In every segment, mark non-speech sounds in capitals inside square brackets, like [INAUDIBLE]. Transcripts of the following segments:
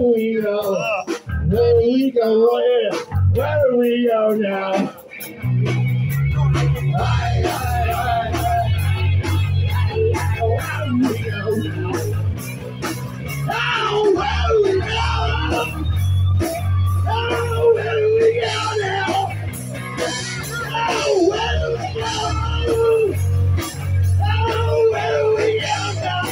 Where we go? Where do we go? Where? Where we go now? Aye, aye, aye, we go now? Oh, where we go? Oh, where we go now? Oh, where we go? Oh, where we go now?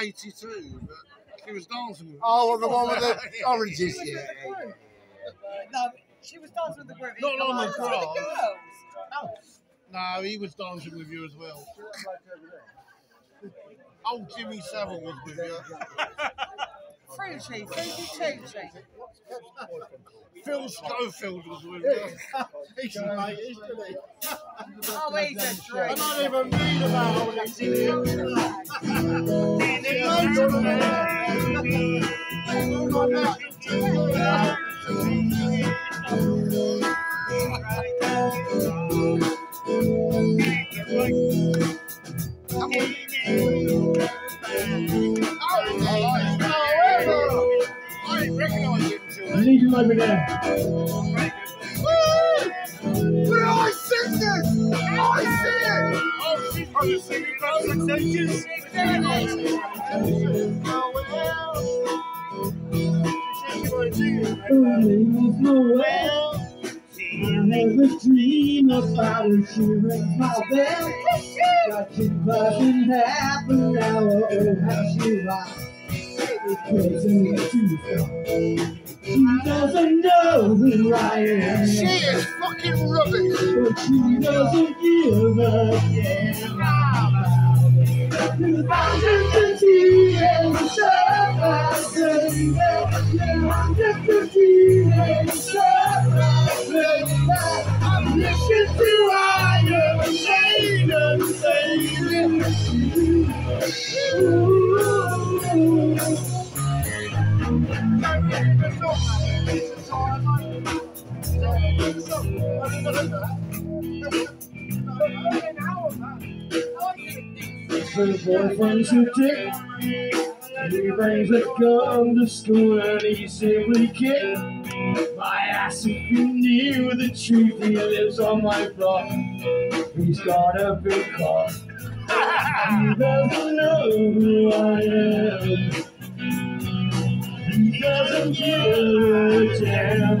82, but she was dancing with Oh, the one with the oranges, yeah. No, she was dancing with the group. Not on the With grass. girls. No, he was dancing with you as well. Old Jimmy Savile was with you. Fruity, fruity choo Phil Schofield was with you. [LAUGHS] He's a mate, isn't he? Oh, he's a I treat. don't even read about all this I Oh, she's probably singing conversations. There's nowhere. I have a. She doesn't know who I am. She is fucking rubbish! But she doesn't give a damn thousand fifteen and stuff, baby. Yeah, I'm just a teenage stuff, baby. I'm listening to Iron Maiden, baby. Ooh. Her boyfriend's a dick. He brings a gun to school and he simply kick. My ass, if you knew the truth, he lives on my block. He's got a big car. He doesn't know who I am. He doesn't give a damn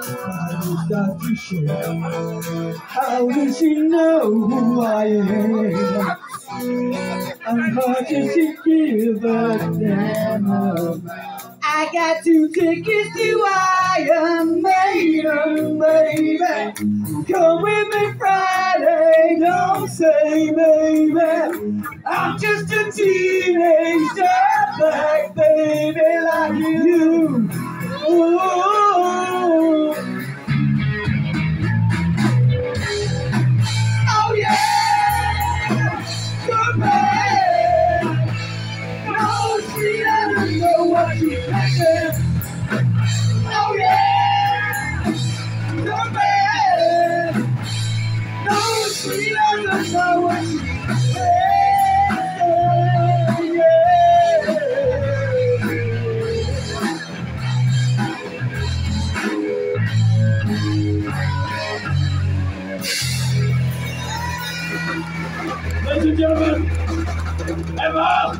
Got to show. How does she know who I am? And how does she give a damn about? I got two tickets to Iron Maiden, baby. Come with me Friday, don't say maybe. I'm just a teenage gentlemen, Emma!